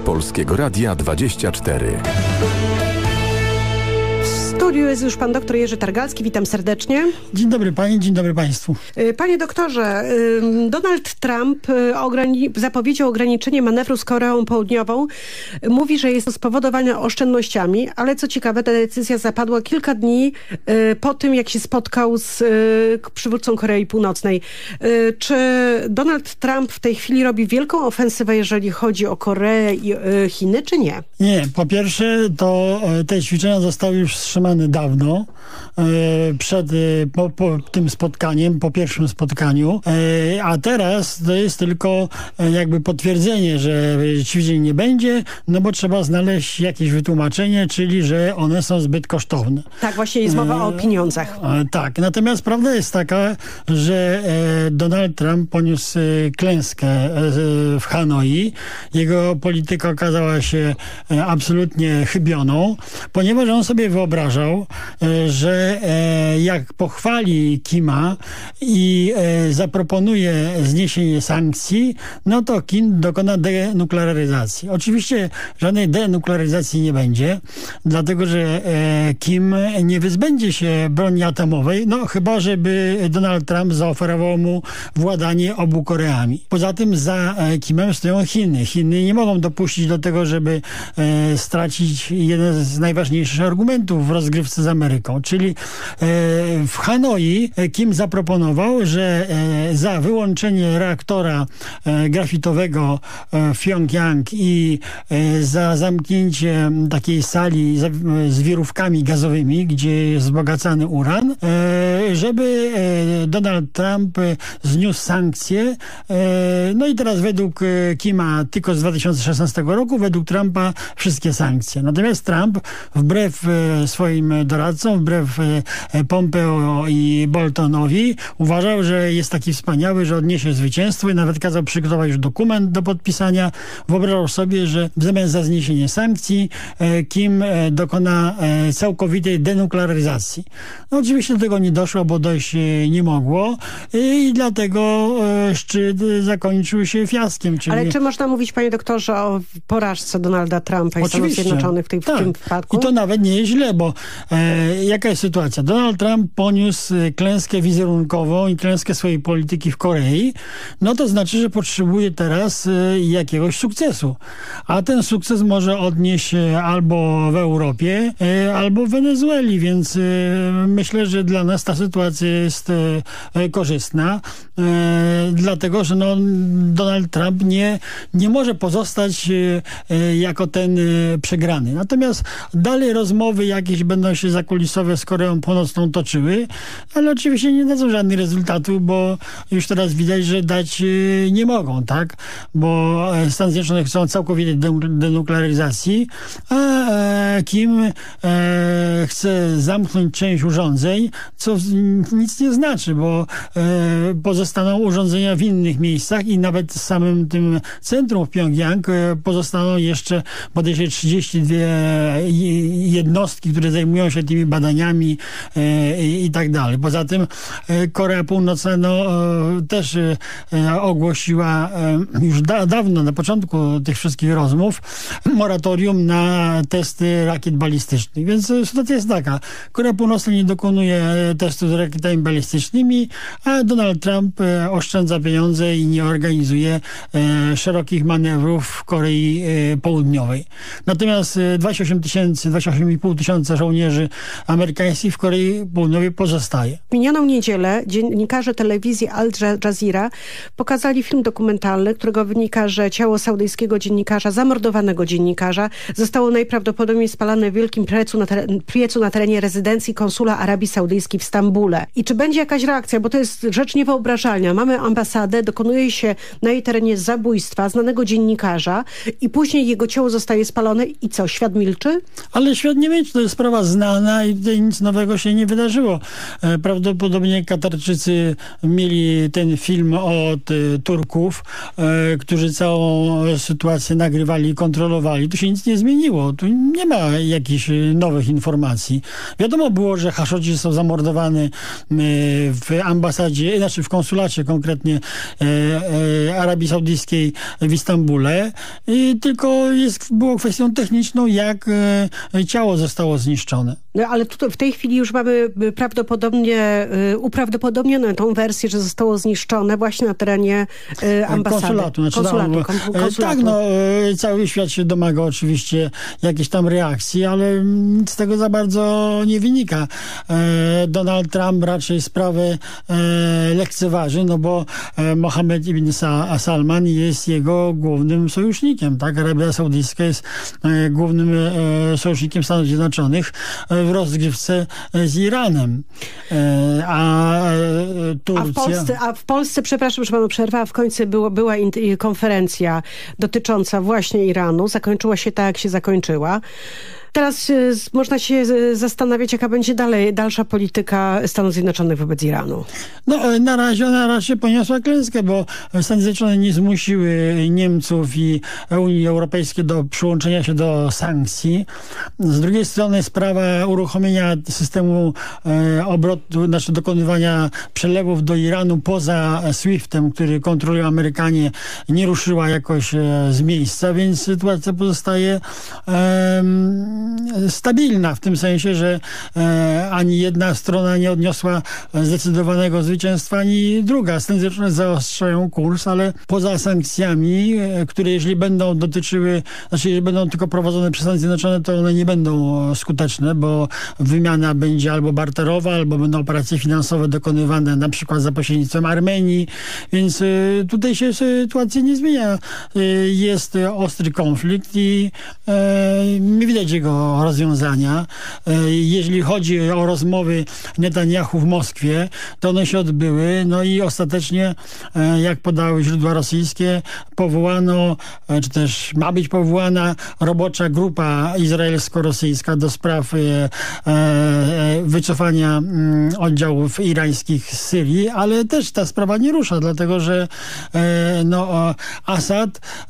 Polskiego Radia 24 studiu jest już pan doktor Jerzy Targalski. Witam serdecznie. Dzień dobry pani, dzień dobry państwu. Y, panie doktorze, y, Donald Trump y, ograni zapowiedział ograniczenie manewru z Koreą Południową. Mówi, że jest to spowodowane oszczędnościami, ale co ciekawe, ta decyzja zapadła kilka dni po tym, jak się spotkał z przywódcą Korei Północnej. Czy Donald Trump w tej chwili robi wielką ofensywę, jeżeli chodzi o Koreę i Chiny, czy nie? Nie. Po pierwsze, to te ćwiczenia zostały już wstrzymane dawno, e, przed e, po, po, tym spotkaniem, po pierwszym spotkaniu, e, a teraz to jest tylko jakby potwierdzenie, że ćwiczeń nie będzie, no bo trzeba znaleźć jakieś wytłumaczenie, czyli że one są zbyt kosztowne. Tak, właśnie jest mowa o pieniądzach. Tak, natomiast prawda jest taka, że Donald Trump poniósł klęskę w Hanoi. Jego polityka okazała się absolutnie chybioną, ponieważ on sobie wyobraża, e, że e, jak pochwali Kima i e, zaproponuje zniesienie sankcji, no to Kim dokona denuklearyzacji. Oczywiście żadnej denuklearyzacji nie będzie, dlatego że Kim nie wyzbędzie się broni atomowej, no chyba, żeby Donald Trump zaoferował mu władanie obu Koreami. Poza tym za Kimem stoją Chiny. Chiny nie mogą dopuścić do tego, żeby stracić jeden z najważniejszych argumentów w rozgrywce rozgrywce z Ameryką. Czyli e, w Hanoi e, Kim zaproponował, że e, za wyłączenie reaktora grafitowego w Pyongyang i za zamknięcie takiej sali z wirówkami gazowymi, gdzie jest wzbogacany uran, żeby Donald Trump zniósł sankcje. No i teraz według Kima tylko z 2016 roku, według Trumpa wszystkie sankcje. Natomiast Trump wbrew swoim swoim doradcom, wbrew e, Pompeo i Boltonowi, uważał, że jest taki wspaniały, że odniesie zwycięstwo i nawet kazał przygotować już dokument do podpisania. Wyobrażał sobie, że w zamian za zniesienie sankcji e, Kim e, dokona całkowitej denuklearyzacji. No oczywiście do tego nie doszło, bo dojść nie mogło i dlatego szczyt zakończył się fiaskiem. Czyli... Ale czy można mówić, panie doktorze, o porażce Donalda Trumpa i Stanów Zjednoczonych w, tej, tak. w tym przypadku? I to nawet nie jest źle, bo E, jaka jest sytuacja? Donald Trump poniósł e, klęskę wizerunkową i klęskę swojej polityki w Korei. No to znaczy, że potrzebuje teraz e, jakiegoś sukcesu. A ten sukces może odnieść albo w Europie, albo w Wenezueli, więc myślę, że dla nas ta sytuacja jest korzystna, dlatego, że no, Donald Trump nie, nie może pozostać jako ten przegrany. Natomiast dalej rozmowy jakieś będą się zakulisowe z Koreą Północną toczyły, ale oczywiście nie dadzą żadnych rezultatów, bo już teraz widać, że dać y, nie mogą, tak? Bo e, Stany Zjednoczone chcą całkowitej denuklearyzacji, a e, Kim e, chce zamknąć część urządzeń, co nic nie znaczy, bo pozostaną urządzenia w innych miejscach i nawet w samym tym centrum w Pjongjang pozostaną jeszcze bodajże 32 jednostki, które zajmują zajmują się tymi badaniami e, i tak dalej. Poza tym e, Korea Północna no, e, też ogłosiła już da, dawno, na początku tych wszystkich rozmów, moratorium na testy rakiet balistycznych. Więc sytuacja jest taka. Korea Północna nie dokonuje testu z rakietami balistycznymi, a Donald Trump oszczędza pieniądze i nie organizuje szerokich manewrów w Korei Południowej. Natomiast 28 tysięcy, 28,5 tysiąca żołnierzy żołnierzy amerykańskich w Korei Południowej pozostaje. W minioną niedzielę dziennikarze telewizji Al Jazeera pokazali film dokumentalny, którego wynika, że ciało saudyjskiego dziennikarza, zamordowanego dziennikarza, zostało najprawdopodobniej spalane w wielkim piecu na, piecu na terenie rezydencji konsula Arabii Saudyjskiej w Stambule. I czy będzie jakaś reakcja? Bo to jest rzecz niewyobrażalna. Mamy ambasadę, dokonuje się na jej terenie zabójstwa znanego dziennikarza i później jego ciało zostaje spalone i co? Świat milczy? Ale świat nie milczy, to jest sprawa znana i tutaj nic nowego się nie wydarzyło. E, prawdopodobnie Katarczycy mieli ten film od e, Turków, e, którzy całą sytuację nagrywali i kontrolowali. Tu się nic nie zmieniło. Tu nie ma jakichś nowych informacji. Wiadomo było, że Haszodzi są zamordowani w ambasadzie, znaczy w konsulacie konkretnie Arabii Saudyjskiej w Istambule. Tylko jest, było kwestią techniczną, jak ciało zostało zniszczone. on it. No ale tutaj w tej chwili już mamy y, prawdopodobnie y, uprawdopodobnioną tą wersję, że zostało zniszczone właśnie na terenie y, ambasady. Konsulatu. Znaczy, konsulatu, no, konsulatu. Tak, no, cały świat się domaga oczywiście jakiejś tam reakcji, ale nic z tego za bardzo nie wynika. Donald Trump raczej sprawę lekceważy, no bo Mohammed ibn Salman jest jego głównym sojusznikiem, tak? Arabia Saudyjska jest głównym sojusznikiem Stanów Zjednoczonych w rozgrywce z Iranem. E, a Turcja... A w Polsce, a w Polsce przepraszam, że panu przerwała, w końcu było, była konferencja dotycząca właśnie Iranu. Zakończyła się tak, jak się zakończyła. Teraz y, można się y, zastanawiać, jaka będzie dalej, dalsza polityka Stanów Zjednoczonych wobec Iranu. No na razie ona raczej poniosła klęskę, bo Stany Zjednoczone nie zmusiły Niemców i Unii Europejskiej do przyłączenia się do sankcji. Z drugiej strony sprawa uruchomienia systemu e, obrotu, znaczy dokonywania przelewów do Iranu poza SWIFT-em, który kontrolują Amerykanie, nie ruszyła jakoś e, z miejsca, więc sytuacja pozostaje stabilna w tym sensie, że e, ani jedna strona nie odniosła zdecydowanego zwycięstwa, ani druga. Stany Zjednoczone zaostrzają kurs, ale poza sankcjami, e, które jeżeli będą dotyczyły, znaczy jeżeli będą tylko prowadzone przez Stany Zjednoczone, to one nie będą skuteczne, bo wymiana będzie albo barterowa, albo będą operacje finansowe dokonywane na przykład za pośrednictwem Armenii, więc e, tutaj się sytuacja nie zmienia. E, jest ostry konflikt i nie widać jego rozwiązania. E, jeżeli chodzi o rozmowy Netanyahu w Moskwie, to one się odbyły, no i ostatecznie, e, jak podały źródła rosyjskie, powołano, e, czy też ma być powołana robocza grupa izraelsko-rosyjska do spraw wycofania mm, oddziałów irańskich z Syrii, ale też ta sprawa nie rusza, dlatego że no,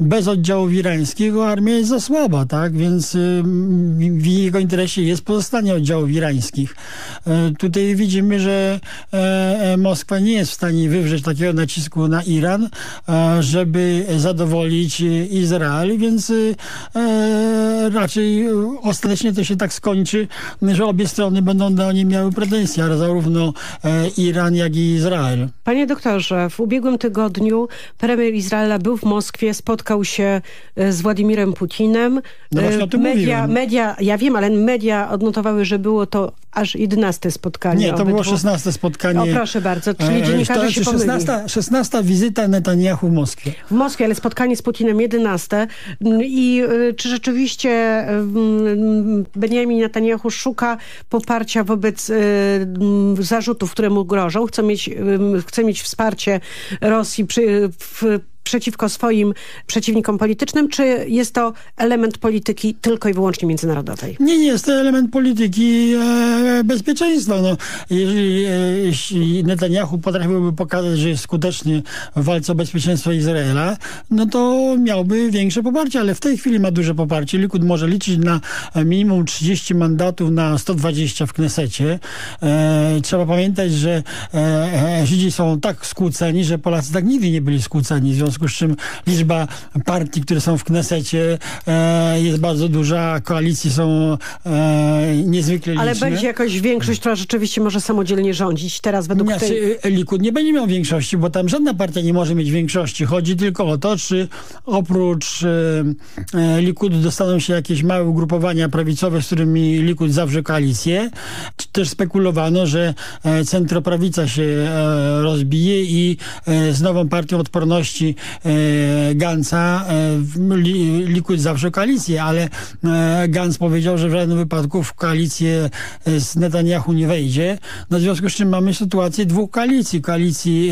bez oddziałów irańskich, armia jest za słaba, tak? Więc w jego interesie jest pozostanie oddziałów irańskich. E, tutaj widzimy, że e, e, Moskwa nie jest w stanie wywrzeć takiego nacisku na Iran, żeby zadowolić Izrael, więc raczej ostatecznie to się tak skończy, że obie strony będą do niej miały pretensje, zarówno Iran, jak i Izrael. Panie doktorze, w ubiegłym tygodniu premier Izraela był w Moskwie, spotkał się z Władimirem Putinem. No właśnie o tym media, media ja wiem, ale media odnotowały, że było to aż 11 spotkanie. Nie, to było 16 spotkanie. O proszę bardzo, czyli e, dziennikarze to, się 16, 16 wizyta Netanyahu w Moskwie. W Moskwie, ale spotkanie z Putinem 11. I y, czy rzeczywiście y, Benjamin Netanyahu szuka poparcia wobec y, zarzutów, które mu grożą? Chce mieć, chce mieć wsparcie Rosji przy, w przeciwko swoim przeciwnikom politycznym, czy jest to element polityki tylko i wyłącznie międzynarodowej? Nie, nie, jest to element polityki e, bezpieczeństwa. No, jeżeli, e, jeśli Netanyahu potrafiłby pokazać, że jest skuteczny w walce o bezpieczeństwo Izraela, no to miałby większe poparcie, ale w tej chwili ma duże poparcie. Likud może liczyć na minimum 30 mandatów na 120 w Knesecie. E, trzeba pamiętać, że e, e, Żydzi są tak skłóceni, że Polacy tak nigdy nie byli skłóceni. W związku związku z czym liczba partii, które są w Knesecie e, jest bardzo duża, koalicje są e, niezwykle liczne. Ale będzie jakaś większość, która rzeczywiście może samodzielnie rządzić teraz według nie, tej... E, Likud nie będzie miał większości, bo tam żadna partia nie może mieć większości. Chodzi tylko o to, czy oprócz e, e Likudu dostaną się jakieś małe ugrupowania prawicowe, z którymi Likud zawrze koalicję. Też spekulowano, że e, centroprawica się rozbije i z nową partią odporności Gansa Likud zawsze koalicję, ale Gans powiedział, że w żadnym wypadku w koalicję z Netanyahu nie wejdzie. No w związku z czym mamy sytuację dwóch koalicji. Koalicji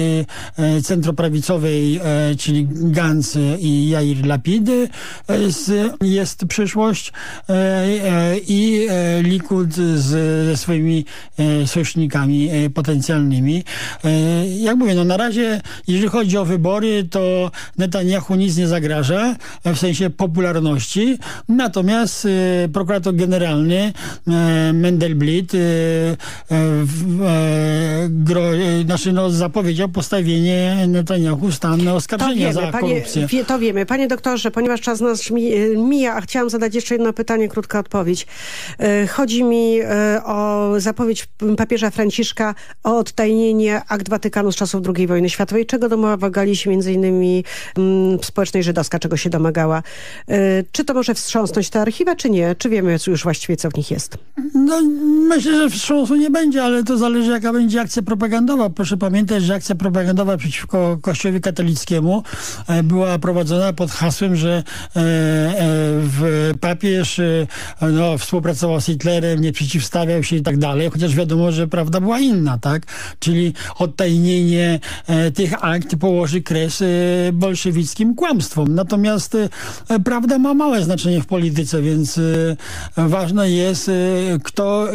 centroprawicowej, czyli Gans i Jair Lapid jest przyszłość i Likud ze swoimi sojusznikami potencjalnymi. Jak mówię, no na razie, jeżeli chodzi o wybory, to Netanyahu nic nie zagraża w sensie popularności. Natomiast prokurator generalny Mendelblit znaczy no, zapowiedział postawienie Netanyahu stan oskarżenia to wiemy, za korupcję. Panie, to wiemy. Panie doktorze, ponieważ czas nas mija, a chciałam zadać jeszcze jedno pytanie, krótka odpowiedź. Chodzi mi o zapowiedź papieża Franciszka o odtajnienie akt Watykanu z czasów II wojny światowej, czego domagali się między innymi społeczność żydowska, czego się domagała. Czy to może wstrząsnąć te archiwa, czy nie? Czy wiemy już właściwie, co w nich jest? No, myślę, że wstrząsu nie będzie, ale to zależy, jaka będzie akcja propagandowa. Proszę pamiętać, że akcja propagandowa przeciwko Kościołowi katolickiemu była prowadzona pod hasłem, że w papież no, współpracował z Hitlerem, nie przeciwstawiał się i tak dalej, chociaż wiadomo, że prawda była inna, tak? Czyli odtajnienie tych akt położy kres bolszewickim kłamstwom. Natomiast prawda ma małe znaczenie w polityce, więc ważne jest, kto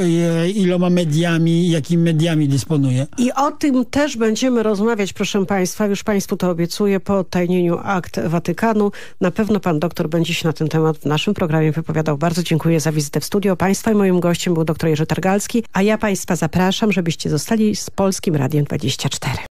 iloma mediami, jakimi mediami dysponuje. I o tym też będziemy rozmawiać, proszę Państwa, już Państwu to obiecuję, po odtajnieniu akt Watykanu. Na pewno Pan doktor będzie się na ten temat w naszym programie wypowiadał. Bardzo dziękuję za wizytę w studio. Państwa i moim gościem był dr Jerzy Targalski, a ja Państwa zapraszam, żebyście zostali z Polskim Radiem 24.